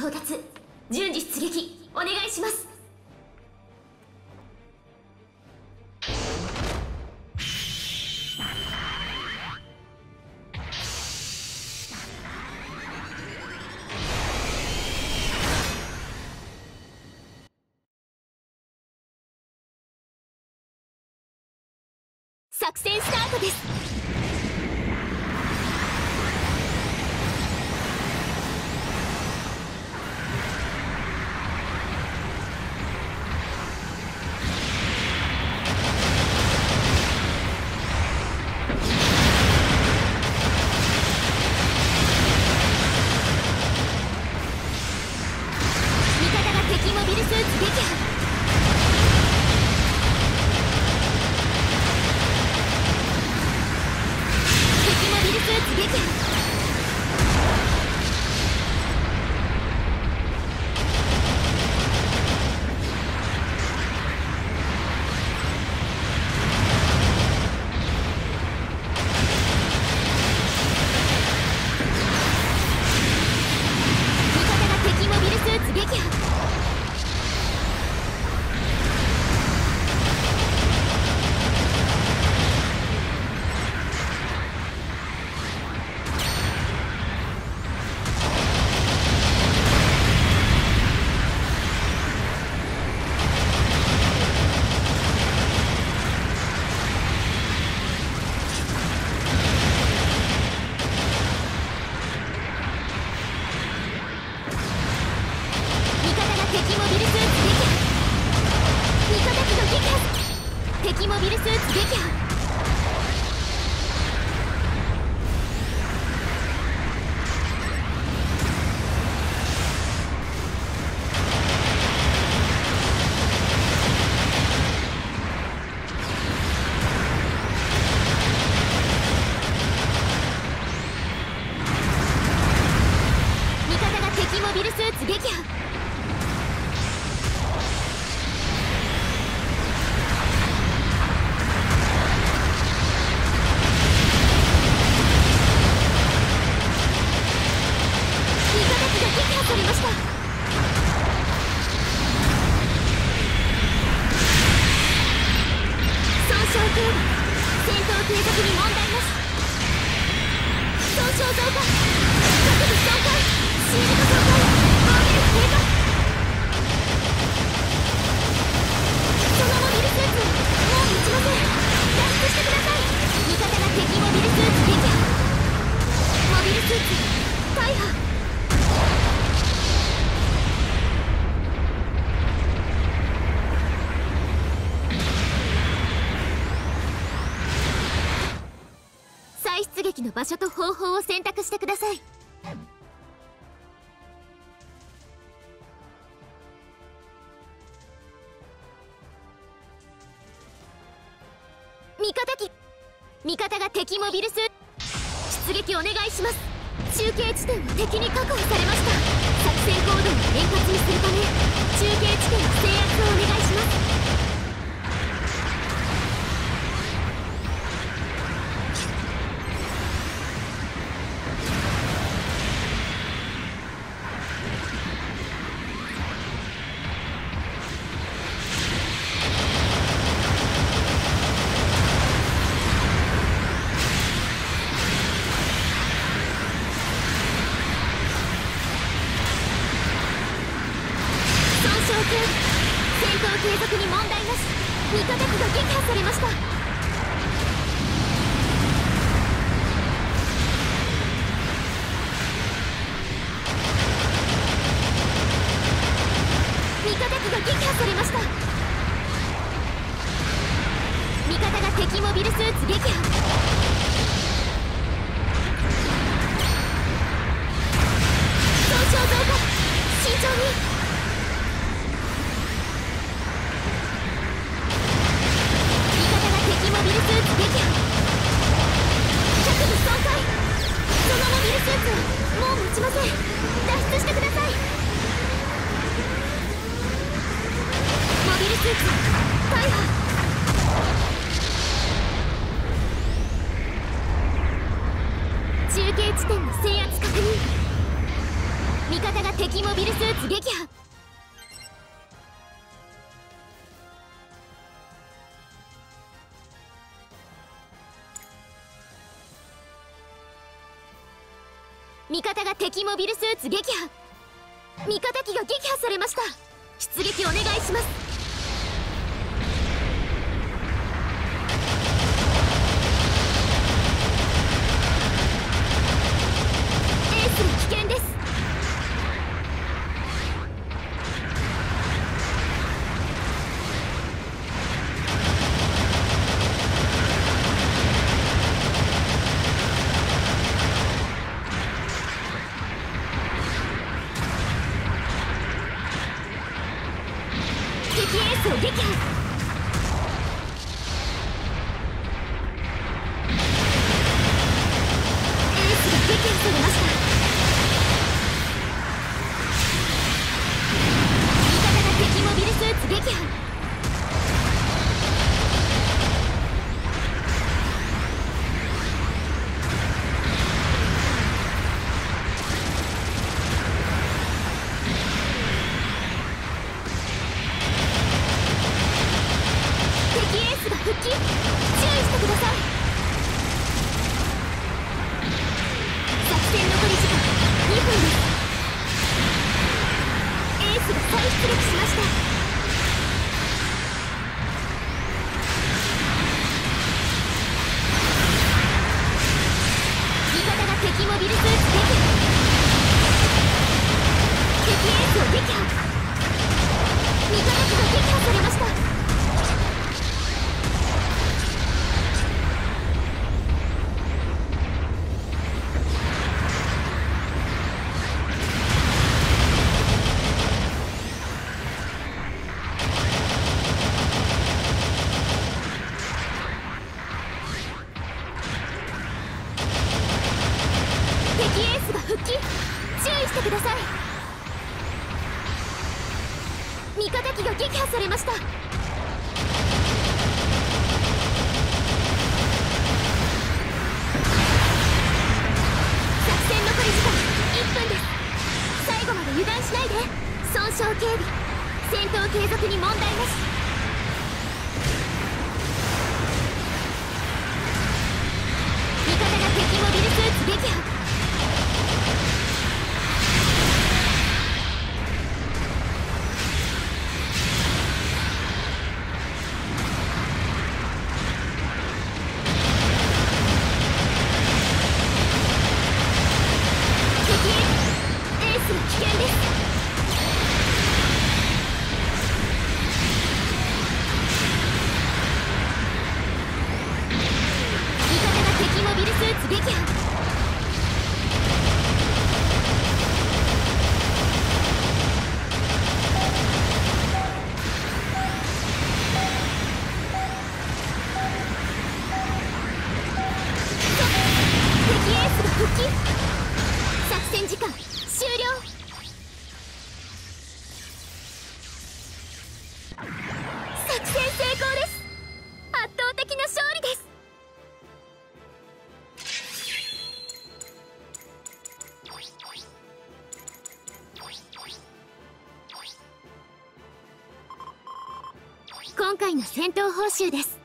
到達。順次出撃。お願いします。作戦スタートです。損傷増加。各部損壊シールド出撃の場所と方法を選択してください。味方機。味方が敵モビルス。出撃お願いします。中継地点を敵に確保されました。作戦行動を円滑にするため中継地点の制圧をお願いします。戦闘継続に問題なし。味方機が撃破されました。味方機が撃破されました。味方が敵モビルスーツ撃破。撃破。味方が敵モビルスーツ撃破。味方機が撃破されました。出撃お願いします。した。作戦残り時間1分です。最後まで油断しないで。損傷警備。戦闘継続に問題なし。今回の戦闘報酬です。